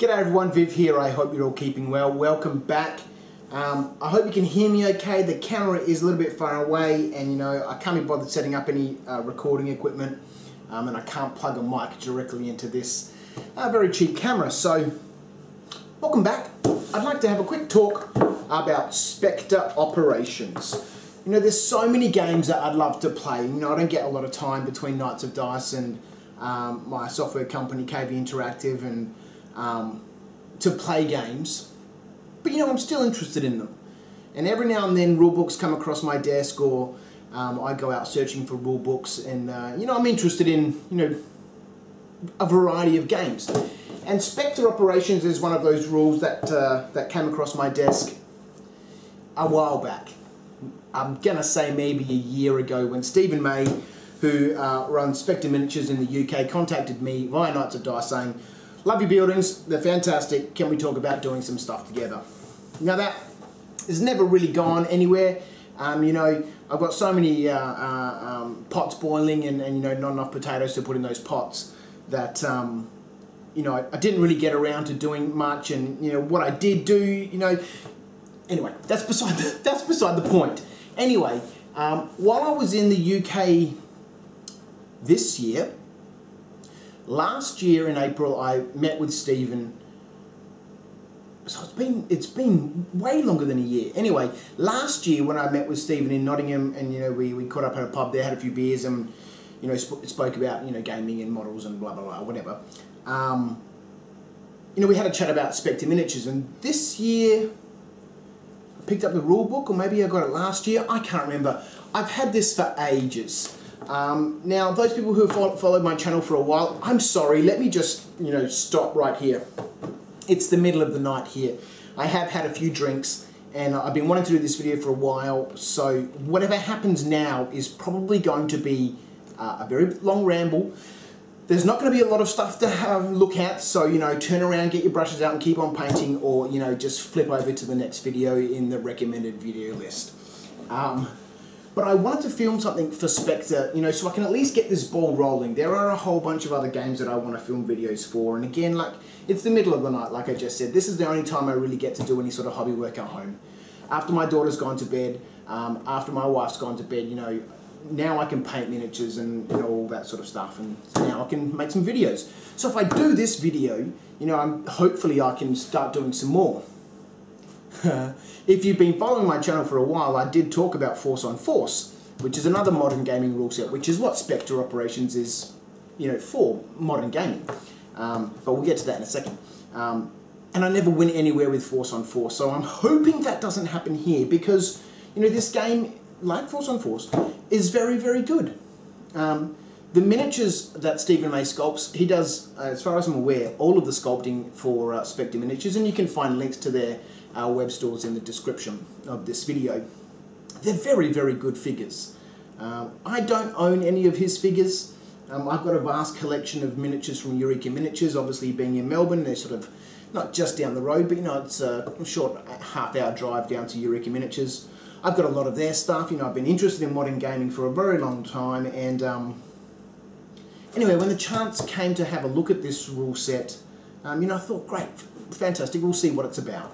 G'day everyone, Viv here. I hope you're all keeping well. Welcome back. Um, I hope you can hear me okay. The camera is a little bit far away and you know I can't be bothered setting up any uh, recording equipment um, and I can't plug a mic directly into this uh, very cheap camera. So welcome back. I'd like to have a quick talk about Spectre operations. You know there's so many games that I'd love to play. You know I don't get a lot of time between Knights of Dice and um, my software company KB Interactive and um, to play games, but you know, I'm still interested in them. And every now and then, rule books come across my desk, or um, I go out searching for rule books, and uh, you know, I'm interested in you know a variety of games. And Spectre Operations is one of those rules that uh, that came across my desk a while back. I'm gonna say maybe a year ago when Stephen May, who uh, runs Spectre Miniatures in the UK, contacted me via Knights of Dice saying, Love your buildings, they're fantastic. Can we talk about doing some stuff together? Now that has never really gone anywhere. Um, you know, I've got so many uh, uh, um, pots boiling and, and, you know, not enough potatoes to put in those pots that, um, you know, I, didn't really get around to doing much. And, you know, what I did do, you know, anyway, that's beside the, that's beside the point. Anyway, um, while I was in the UK this year, last year in April, I met with Stephen. So it's been it's been way longer than a year. Anyway, last year when I met with Stephen in Nottingham, and you know we, we caught up at a pub there, had a few beers, and you know sp spoke about you know gaming and models and blah blah blah whatever. Um, you know we had a chat about Spectre miniatures, and this year I picked up the rule book, or maybe I got it last year. I can't remember. I've had this for ages. Um, now, those people who have followed my channel for a while, I'm sorry, let me just, you know, stop right here. It's the middle of the night here. I have had a few drinks and I've been wanting to do this video for a while, so whatever happens now is probably going to be uh, a very long ramble. There's not going to be a lot of stuff to look at, so, you know, turn around, get your brushes out and keep on painting, or, you know, just flip over to the next video in the recommended video list. Um, but I wanted to film something for Spectre, you know, so I can at least get this ball rolling. There are a whole bunch of other games that I want to film videos for, and again, like, it's the middle of the night, like I just said. This is the only time I really get to do any sort of hobby work at home. After my daughter's gone to bed, um, after my wife's gone to bed, you know, now I can paint miniatures and you know all that sort of stuff, and now I can make some videos. So if I do this video, you know, I'm, hopefully I can start doing some more. if you've been following my channel for a while, I did talk about Force on Force, which is another modern gaming rule set, which is what Spectre Operations is, you know, for modern gaming. Um, but we'll get to that in a second. Um, and I never went anywhere with Force on Force, so I'm hoping that doesn't happen here because, you know, this game, like Force on Force, is very, very good. Um, the miniatures that Stephen May sculpts, he does, as far as I'm aware, all of the sculpting for uh, Spectre miniatures, and you can find links to their our web stores in the description of this video. They're very, very good figures. Um, I don't own any of his figures. Um, I've got a vast collection of miniatures from Eureka Miniatures, obviously being in Melbourne, they're sort of not just down the road, but you know, it's a short half hour drive down to Eureka Miniatures. I've got a lot of their stuff, you know, I've been interested in modern gaming for a very long time, and um, anyway, when the chance came to have a look at this rule set, um, you know, I thought, great, fantastic, we'll see what it's about.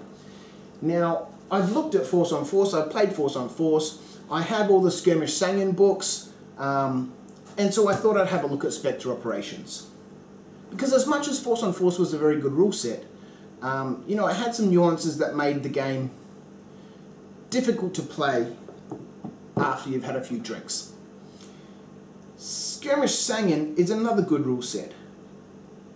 Now, I've looked at Force on Force, I've played Force on Force, I have all the Skirmish Sangin books, um, and so I thought I'd have a look at Spectre Operations. Because as much as Force on Force was a very good rule set, um, you know, it had some nuances that made the game difficult to play after you've had a few drinks. Skirmish Sangin is another good rule set.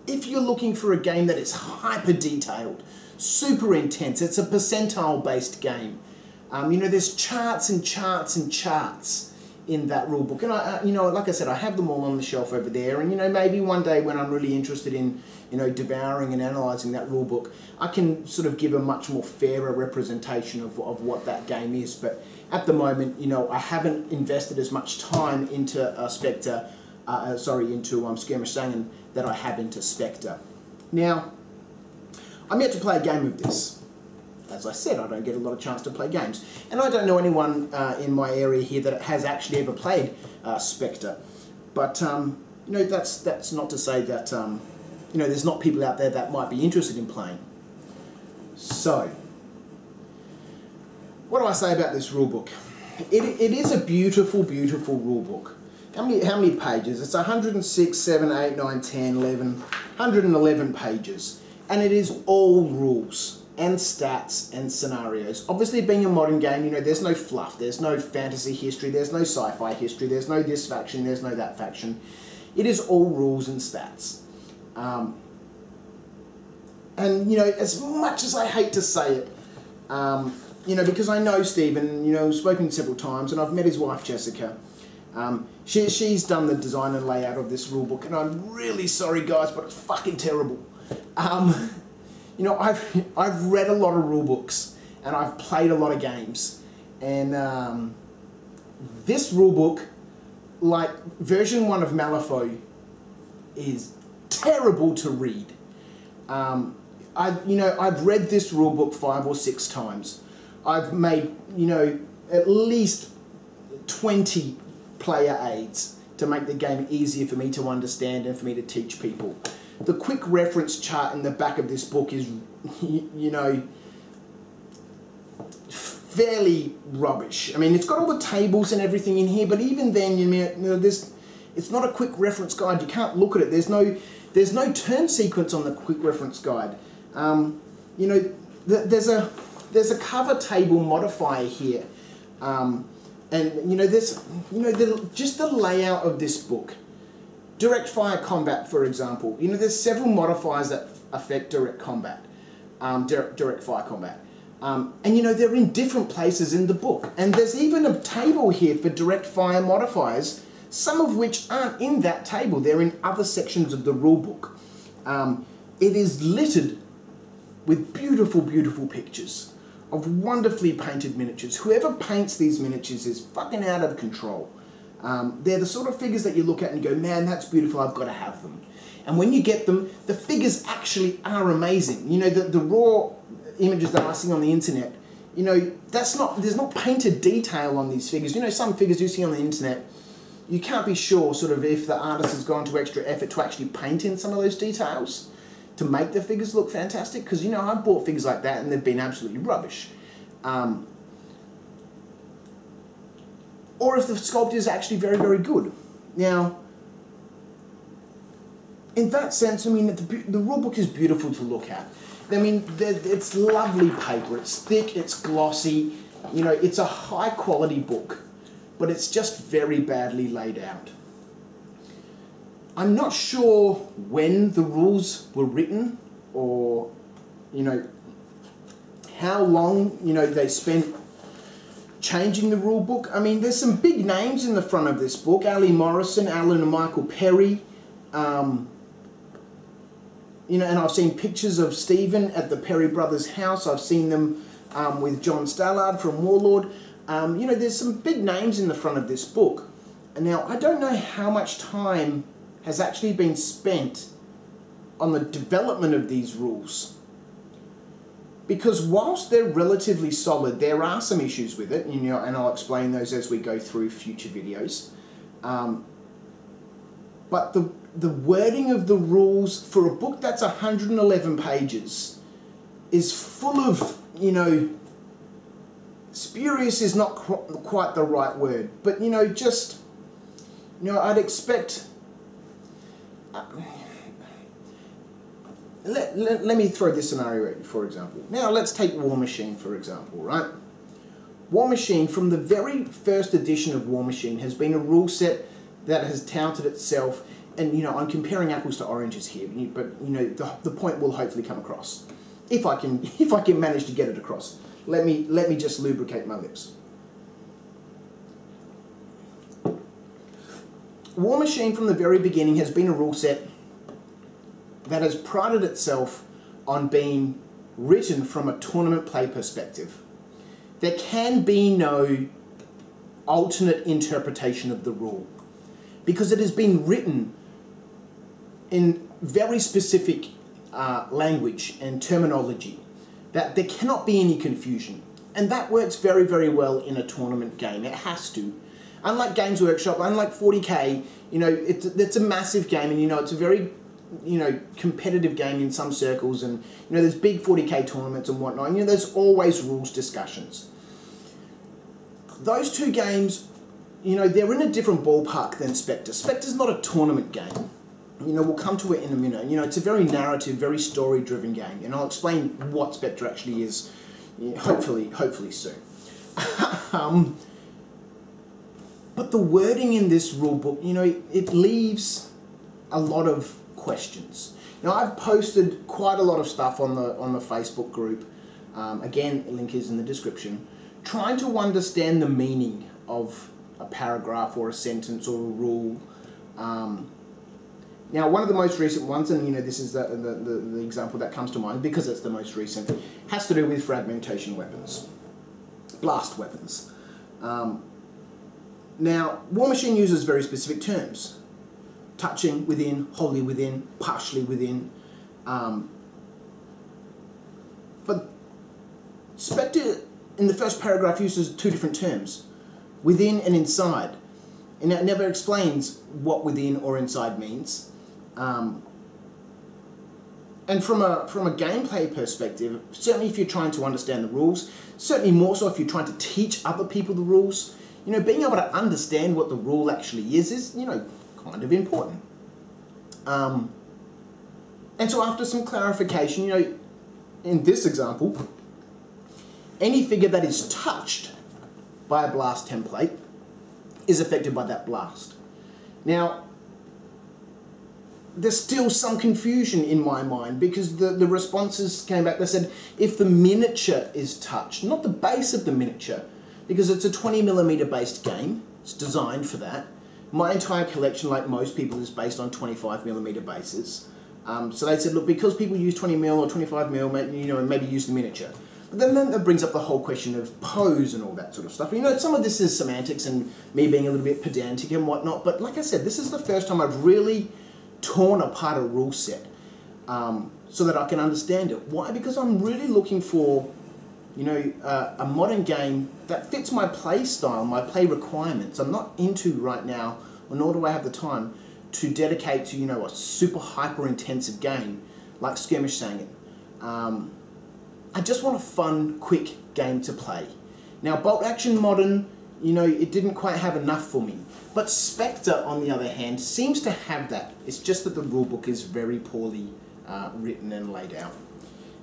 If you're looking for a game that is hyper detailed, super intense. It's a percentile based game. Um, you know, there's charts and charts and charts in that rule book. And I, you know, like I said, I have them all on the shelf over there. And you know, maybe one day when I'm really interested in, you know, devouring and analysing that rule book, I can sort of give a much more fairer representation of, of what that game is. But at the moment, you know, I haven't invested as much time into uh, Spectre, uh, uh, sorry, into um, Skirmish Sangin that I have into Spectre. Now, I'm yet to play a game of this. As I said, I don't get a lot of chance to play games. And I don't know anyone uh, in my area here that has actually ever played uh, Spectre. But, um, you know, that's, that's not to say that, um, you know, there's not people out there that might be interested in playing. So, what do I say about this rulebook? It, it is a beautiful, beautiful rulebook. How many, how many pages? It's 106, 7, 8, 9, 10, 11, 111 pages. And it is all rules and stats and scenarios. Obviously, being a modern game, you know, there's no fluff, there's no fantasy history, there's no sci fi history, there's no this faction, there's no that faction. It is all rules and stats. Um, and, you know, as much as I hate to say it, um, you know, because I know Stephen, you know, spoken several times, and I've met his wife Jessica. Um, she, she's done the design and layout of this rule book, and I'm really sorry, guys, but it's fucking terrible. Um, you know, I've I've read a lot of rule books, and I've played a lot of games, and um, this rule book, like version one of Malifaux, is terrible to read. Um, I, you know, I've read this rule book five or six times. I've made, you know, at least 20 player aids to make the game easier for me to understand and for me to teach people. The quick reference chart in the back of this book is, you know, fairly rubbish. I mean, it's got all the tables and everything in here, but even then, you know, there's, it's not a quick reference guide. You can't look at it. There's no, there's no turn sequence on the quick reference guide. Um, you know, th there's a there's a cover table modifier here. Um, and you know, there's you know, the, just the layout of this book. Direct fire combat, for example. You know, there's several modifiers that affect direct combat, um, direct, direct fire combat. Um, and you know, they're in different places in the book. And there's even a table here for direct fire modifiers, some of which aren't in that table. They're in other sections of the rule book. Um, it is littered with beautiful, beautiful pictures of wonderfully painted miniatures. Whoever paints these miniatures is fucking out of control. Um, they're the sort of figures that you look at and go, man, that's beautiful, I've got to have them. And when you get them, the figures actually are amazing. You know, the, the raw images that I see on the internet, you know, that's not, there's not painted detail on these figures. You know, some figures you see on the internet, you can't be sure sort of if the artist has gone to extra effort to actually paint in some of those details to make the figures look fantastic because you know I've bought figures like that and they've been absolutely rubbish. Um, or if the sculpture is actually very, very good. Now, in that sense, I mean, the, the rule book is beautiful to look at. I mean, it's lovely paper. It's thick, it's glossy. You know, it's a high quality book, but it's just very badly laid out. I'm not sure when the rules were written or, you know, how long, you know, they spent changing the rule book. I mean, there's some big names in the front of this book. Aly Morrison, Alan and Michael Perry. Um, you know, and I've seen pictures of Stephen at the Perry Brothers house. I've seen them um, with John Stallard from Warlord. Um, you know, there's some big names in the front of this book. And now, I don't know how much time has actually been spent on the development of these rules. Because whilst they're relatively solid, there are some issues with it, you know, and I'll explain those as we go through future videos. Um, but the, the wording of the rules for a book that's 111 pages is full of, you know, spurious is not qu quite the right word, but, you know, just, you know, I'd expect let, let, let me throw this scenario at you, for example. Now, let's take War Machine, for example, right? War Machine, from the very first edition of War Machine, has been a rule set that has touted itself, and, you know, I'm comparing apples to oranges here, but, you know, the, the point will hopefully come across. If I can, if I can manage to get it across. Let me, let me just lubricate my lips. War Machine from the very beginning has been a rule set that has prided itself on being written from a tournament play perspective. There can be no alternate interpretation of the rule because it has been written in very specific uh, language and terminology that there cannot be any confusion. And that works very, very well in a tournament game. It has to unlike Games Workshop, unlike 40k, you know, it's, it's a massive game and you know, it's a very you know competitive game in some circles, and you know there's big 40k tournaments and whatnot. And, you know there's always rules discussions. Those two games, you know, they're in a different ballpark than Spectre. Spectre's not a tournament game. You know, we'll come to it in a minute. You know, it's a very narrative, very story-driven game, and I'll explain what Spectre actually is. Hopefully, hopefully soon. um, but the wording in this rule book, you know, it leaves a lot of questions. Now, I've posted quite a lot of stuff on the on the Facebook group. Um, again, link is in the description. Trying to understand the meaning of a paragraph or a sentence or a rule. Um, now, one of the most recent ones, and you know, this is the, the, the, the example that comes to mind because it's the most recent, has to do with fragmentation weapons, blast weapons. Um, now, Warmachine uses very specific terms. Touching, within, wholly within, partially within. Um, but Spectre, in the first paragraph, uses two different terms. Within and inside. And it never explains what within or inside means. Um, and from a from a gameplay perspective, certainly if you're trying to understand the rules, certainly more so if you're trying to teach other people the rules, you know, being able to understand what the rule actually is is, you know, kind of important. Um, and so after some clarification, you know, in this example, any figure that is touched by a blast template is affected by that blast. Now, there's still some confusion in my mind because the, the responses came back, they said, if the miniature is touched, not the base of the miniature, because it's a 20 millimeter based game. It's designed for that. My entire collection, like most people, is based on 25 millimeter bases. Um, so they said, look, because people use 20 mil or 25 mil, you know, maybe use the miniature. But then, then that brings up the whole question of pose and all that sort of stuff. You know, some of this is semantics and me being a little bit pedantic and whatnot. But like I said, this is the first time I've really torn apart a rule set um, so that I can understand it. Why? Because I'm really looking for you know, uh, a modern game that fits my play style, my play requirements. I'm not into right now, nor do I have the time to dedicate to, you know, a super hyper intensive game like Skirmish Sangin. Um, I just want a fun, quick game to play. Now, Bolt Action Modern, you know, it didn't quite have enough for me. But Spectre, on the other hand, seems to have that. It's just that the rulebook is very poorly uh, written and laid out.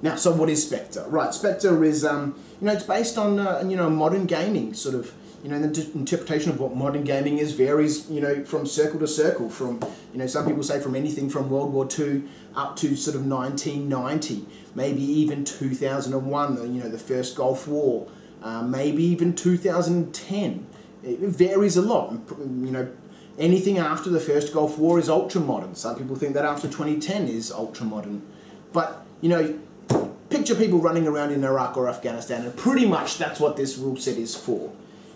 Now, so what is Spectre? Right, Spectre is, um, you know, it's based on, uh, you know, modern gaming, sort of, you know, the interpretation of what modern gaming is varies, you know, from circle to circle, from, you know, some people say from anything from World War II up to sort of 1990, maybe even 2001, you know, the first Gulf War, uh, maybe even 2010. It varies a lot, you know, anything after the first Gulf War is ultra modern. Some people think that after 2010 is ultra modern. But, you know, picture people running around in Iraq or Afghanistan, and pretty much that's what this rule set is for.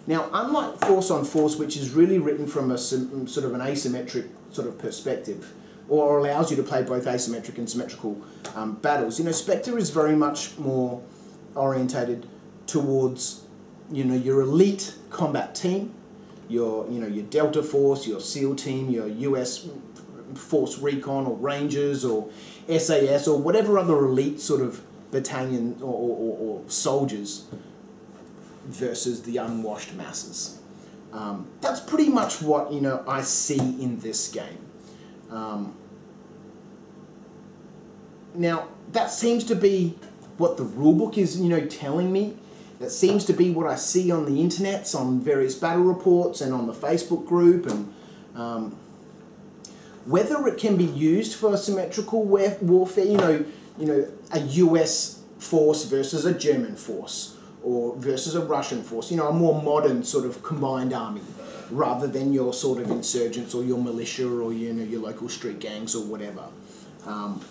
Now, unlike Force on Force, which is really written from a sort of an asymmetric sort of perspective, or allows you to play both asymmetric and symmetrical um, battles, you know, Spectre is very much more orientated towards, you know, your elite combat team, your, you know, your Delta Force, your SEAL team, your US Force Recon or Rangers or SAS or whatever other elite sort of battalion or, or, or soldiers versus the unwashed masses. Um, that's pretty much what you know I see in this game. Um, now that seems to be what the rulebook is you know telling me. That seems to be what I see on the internets, on various battle reports, and on the Facebook group, and um, whether it can be used for symmetrical warfare. You know, you know, a US force versus a German force or versus a Russian force, you know, a more modern sort of combined army rather than your sort of insurgents or your militia or you know your local street gangs or whatever. Um,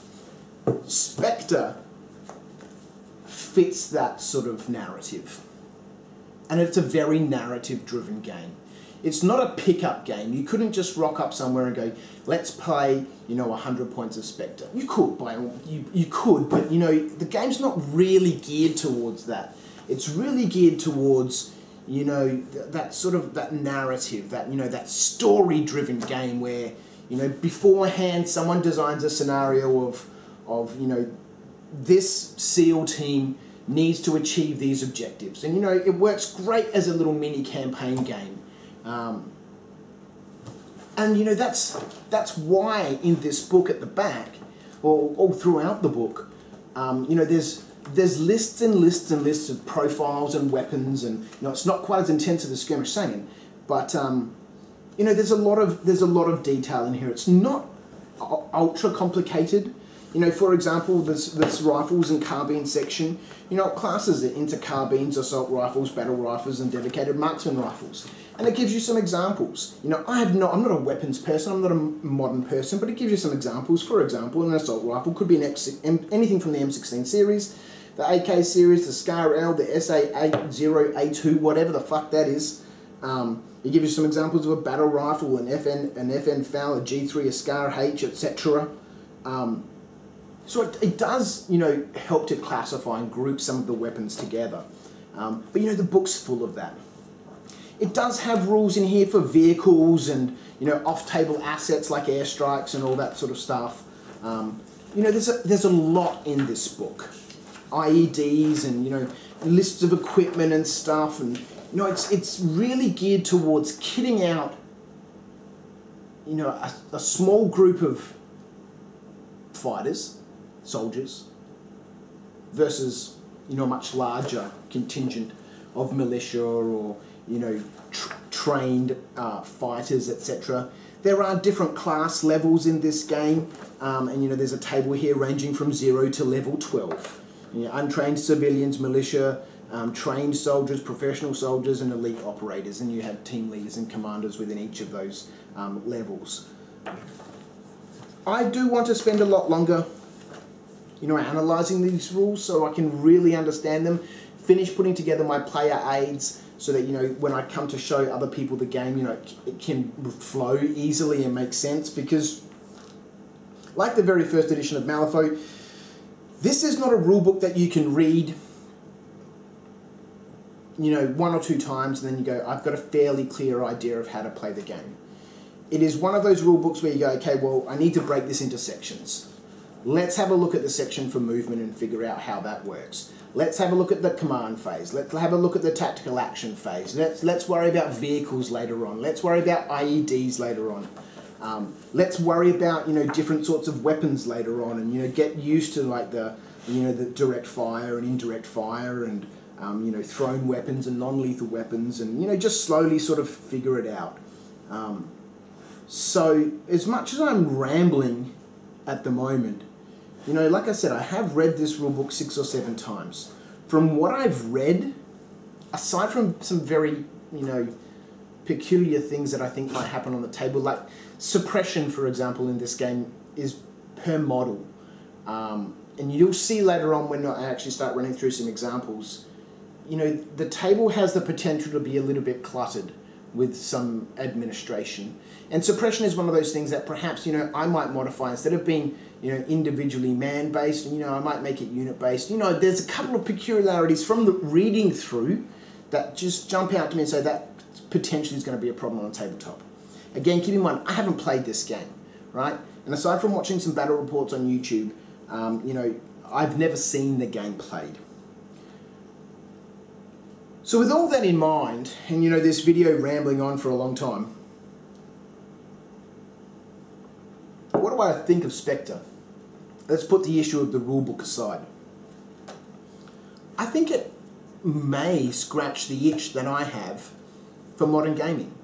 Spectre fits that sort of narrative. And it's a very narrative driven game. It's not a pickup game. You couldn't just rock up somewhere and go, let's play, you know, 100 points of Spectre. You could, by you, you could, but, you know, the game's not really geared towards that. It's really geared towards, you know, that sort of, that narrative, that, you know, that story-driven game where, You know, beforehand, someone designs a scenario of, of you know, this SEAL team needs to achieve these objectives. And you know, it works great as a little mini campaign game. Um, and you know, that's, that's why in this book at the back, or all throughout the book, um, you know, there's, there's lists and lists and lists of profiles and weapons, and you know, it's not quite as intensive as Skirmish Sangin, but um, you know, there's a lot of there's a lot of detail in here. It's not ultra complicated. You know, for example, this this rifles and carbine section. You know, it classes it into carbines, assault rifles, battle rifles, and dedicated marksman rifles. And it gives you some examples. You know, I have not, I'm not a weapons person, I'm not a modern person, but it gives you some examples. For example, an assault rifle could be an anything from the M16 series, the AK series, the SCAR L, the SA80A2, whatever the fuck that is. Um, it gives you some examples of a battle rifle, an FN, an FN FAL, a G3, a SCAR H, etc. Um, so it, it, does, you know, help to classify and group some of the weapons together. Um, but you know, the book's full of that. It does have rules in here for vehicles and, you know, off-table assets like airstrikes and all that sort of stuff. Um, you know, there's a, there's a lot in this book. IEDs and, you know, lists of equipment and stuff and, you know, it's, it's really geared towards kitting out, you know, a, a small group of fighters, soldiers, versus, you know, a much larger contingent of militia or, you know, tr trained uh, fighters, etc. There are different class levels in this game, um, and you know, there's a table here ranging from zero to level 12. You know, untrained civilians, militia, um, trained soldiers, professional soldiers, and elite operators, and you have team leaders and commanders within each of those um, levels. I do want to spend a lot longer, you know, analysing these rules so I can really understand them, finish putting together my player aids so that, you know, when I come to show other people the game, you know, it can flow easily and make sense because, like the very first edition of Malifaux, this is not a rule book that you can read you know, one or two times, and then you go, I've got a fairly clear idea of how to play the game. It is one of those rule books where you go, okay, well, I need to break this into sections. Let's have a look at the section for movement and figure out how that works. Let's have a look at the command phase. Let's have a look at the tactical action phase. Let's, let's worry about vehicles later on. Let's worry about IEDs later on. Um, let's worry about, you know, different sorts of weapons later on and, you know, get used to like the, you know, the direct fire and indirect fire and, um, you know, thrown weapons and non-lethal weapons, and you know, just slowly sort of figure it out. Um, so, as much as I'm rambling at the moment, you know, like I said, I have read this rulebook six or seven times. From what I've read, aside from some very, you know, peculiar things that I think might happen on the table, like suppression, for example, in this game is per model. Um, and you'll see later on when I actually start running through some examples you know, the table has the potential to be a little bit cluttered with some administration. And suppression is one of those things that perhaps, you know, I might modify instead of being, you know, individually man-based, you know, I might make it unit-based. You know, there's a couple of peculiarities from the reading through that just jump out to me and say that potentially is going to be a problem on tabletop. Again, keep in mind, I haven't played this game, right? And aside from watching some battle reports on YouTube, um, you know, I've never seen the game played. So with all that in mind, and you know this video rambling on for a long time, what do I think of Spectre? Let's put the issue of the rulebook aside. I think it may scratch the itch that I have for modern gaming.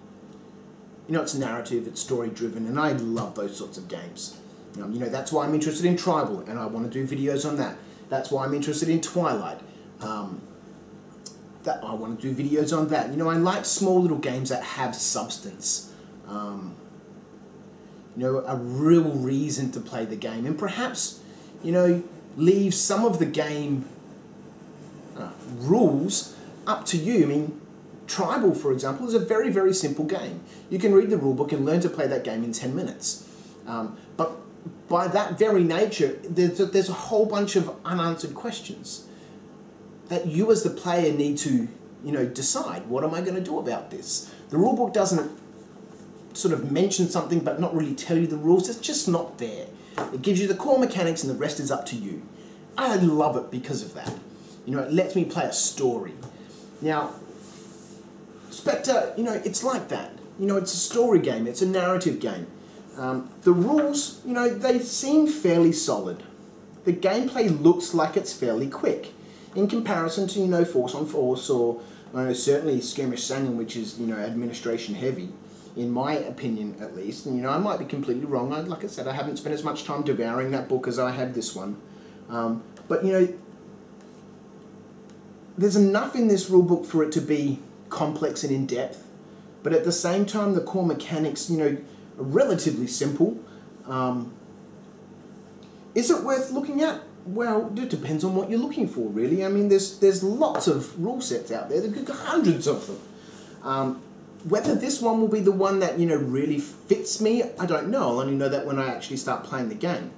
You know, it's narrative, it's story driven, and I love those sorts of games. Um, you know, that's why I'm interested in Tribal, and I want to do videos on that. That's why I'm interested in Twilight. Um, that I want to do videos on that. You know, I like small little games that have substance. Um, you know, a real reason to play the game, and perhaps, you know, leave some of the game uh, rules up to you. I mean, Tribal, for example, is a very, very simple game. You can read the rulebook and learn to play that game in 10 minutes. Um, but by that very nature, there's a, there's a whole bunch of unanswered questions that you as the player need to, you know, decide what am I going to do about this. The rulebook doesn't sort of mention something but not really tell you the rules. It's just not there. It gives you the core mechanics and the rest is up to you. I love it because of that. You know, it lets me play a story. Now, Spectre, you know, it's like that. You know, it's a story game, it's a narrative game. Um, the rules, you know, they seem fairly solid. The gameplay looks like it's fairly quick in comparison to, you know, Force on Force or certainly Skirmish Sangin, which is, you know, administration heavy, in my opinion at least. And, you know, I might be completely wrong. I, like I said, I haven't spent as much time devouring that book as I have this one. Um, but, you know, there's enough in this rule book for it to be complex and in depth, but at the same time, the core mechanics, you know, are relatively simple. Um, is it worth looking at? Well, it depends on what you're looking for, really. I mean, there's there's lots of rule sets out there. There There's hundreds of them. Um, whether this one will be the one that you know really fits me, I don't know. I'll only know that when I actually start playing the game.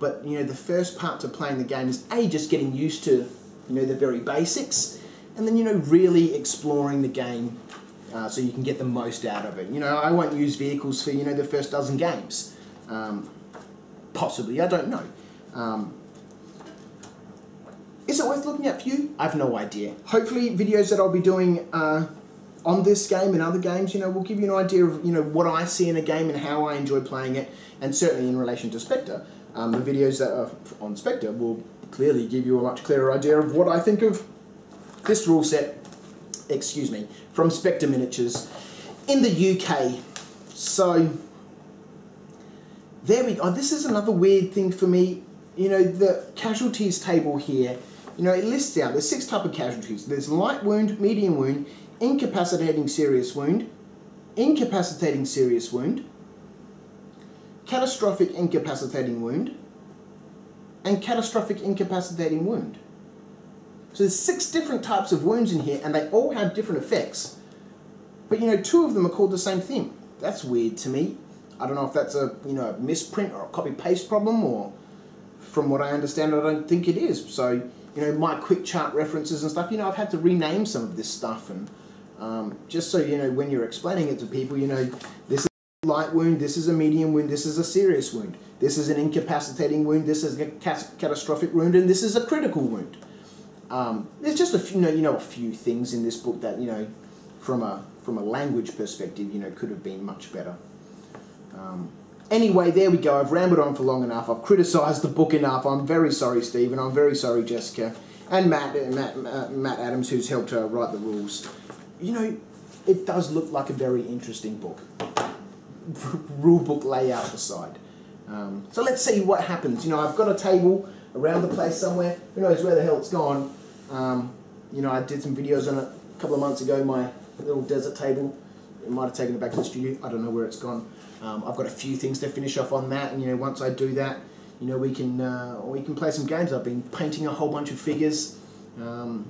But you know, the first part to playing the game is a just getting used to you know the very basics, and then you know really exploring the game uh, so you can get the most out of it. You know, I won't use vehicles for you know the first dozen games. Um, possibly, I don't know. Um, is it worth looking at for you? I've no idea. Hopefully, videos that I'll be doing uh, on this game and other games, you know, will give you an idea of you know what I see in a game and how I enjoy playing it, and certainly in relation to Spectre. Um, the videos that are on Spectre will clearly give you a much clearer idea of what I think of this rule set, excuse me, from Spectre Miniatures in the UK. So, there we go. Oh, this is another weird thing for me. You know, the casualties table here, you know, it lists out, there's six type of casualties. There's light wound, medium wound, incapacitating serious wound, incapacitating serious wound, catastrophic incapacitating wound, and catastrophic incapacitating wound. So there's six different types of wounds in here, and they all have different effects. But you know, two of them are called the same thing. That's weird to me. I don't know if that's a you know a misprint or a copy paste problem, or from what I understand, I don't think it is. So you know, my quick chart references and stuff. You know, I've had to rename some of this stuff, and um, just so you know, when you're explaining it to people, you know, this is a light wound, this is a medium wound, this is a serious wound, this is an incapacitating wound, this is a catastrophic wound, and this is a critical wound. Um, there's just a few, you know, you know, a few things in this book that you know, from a from a language perspective, you know, could have been much better. Um, anyway, there we go. I've rambled on for long enough. I've criticised the book enough. I'm very sorry, Stephen. I'm very sorry, Jessica, and Matt, uh, Matt, uh, Matt Adams, who's helped uh, write the rules. You know, it does look like a very interesting book rule book layout aside. Um, so let's see what happens. You know, I've got a table around the place somewhere. Who knows where the hell it's gone? Um, you know, I did some videos on it a couple of months ago. My little desert table. I might have taken it back to the studio. I don't know where it's gone. Um, I've got a few things to finish off on that, and you know, once I do that, you know, we can uh, we can play some games. I've been painting a whole bunch of figures. Um,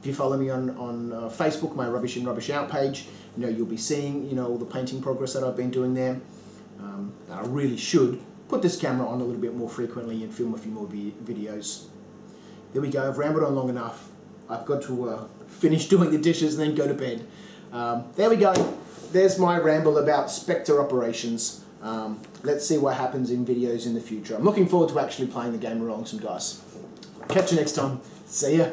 if you follow me on, on uh, Facebook, my Rubbish In Rubbish Out page, you know, you'll be seeing, you know, all the painting progress that I've been doing there. Um, I really should put this camera on a little bit more frequently and film a few more videos. There we go, I've rambled on long enough. I've got to uh, finish doing the dishes and then go to bed. Um, there we go. There's my ramble about Spectre operations. Um, let's see what happens in videos in the future. I'm looking forward to actually playing the game rolling some dice. Catch you next time. See ya.